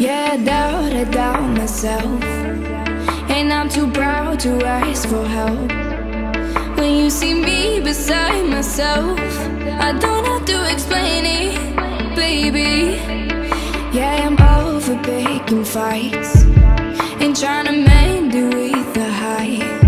Yeah, I doubt, I doubt myself. And I'm too proud to ask for help. When you see me beside myself I don't have to explain it, baby. Yeah, I'm over picking fights And trying to mend it with a high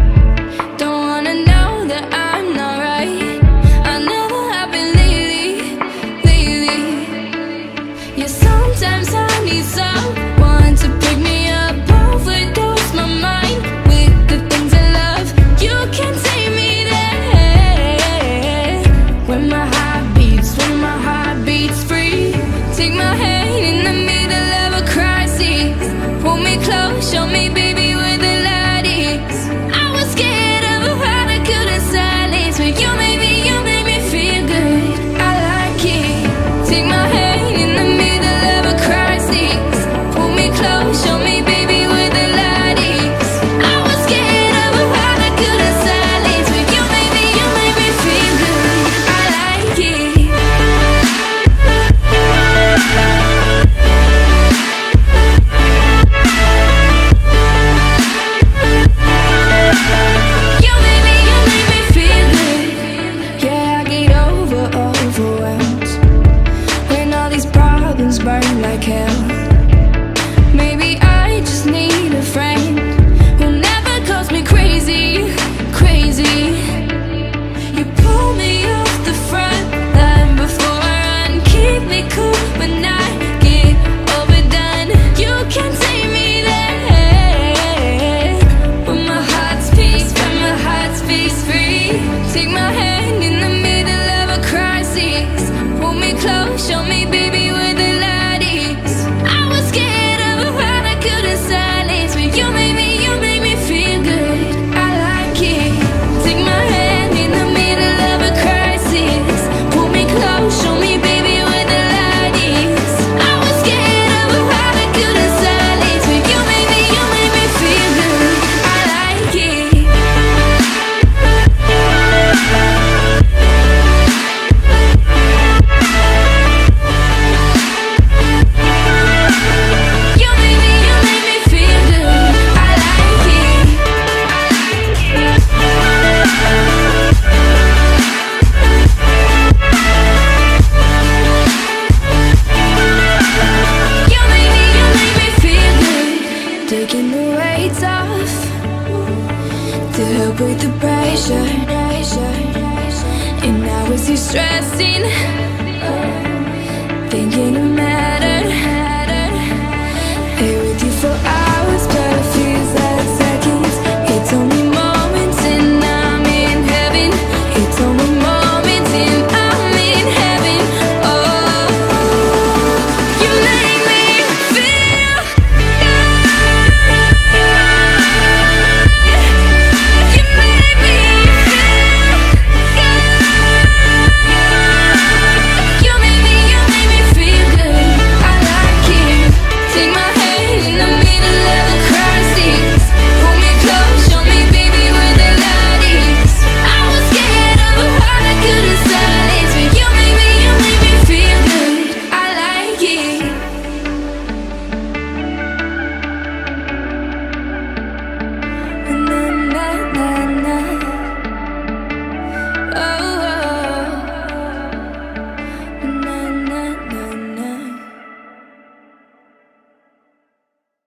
stressing.